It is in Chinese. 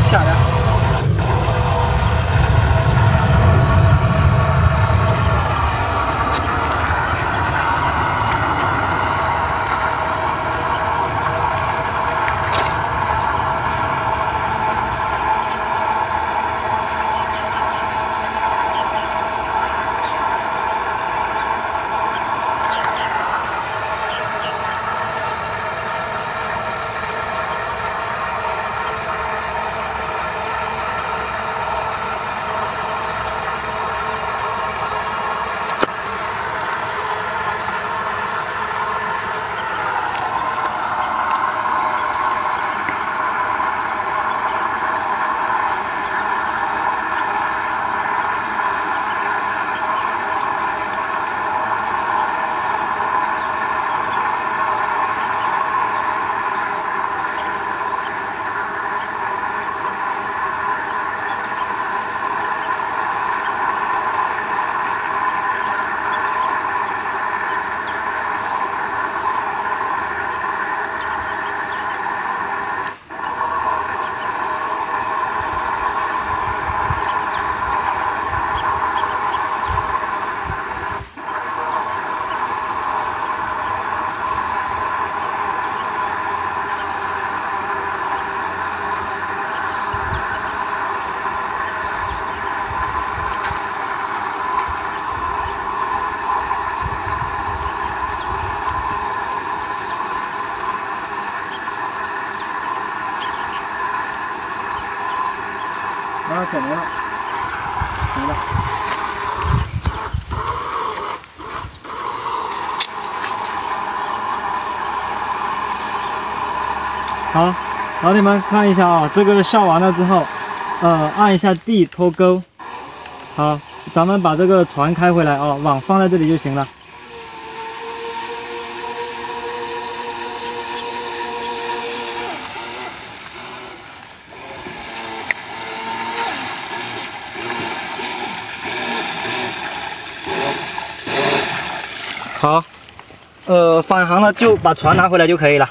下来。可能了。没了。好，老铁们看一下啊，这个下完了之后，呃，按一下 D 脱钩。好，咱们把这个船开回来啊，网放在这里就行了。好，呃，返航了就把船拿回来就可以了。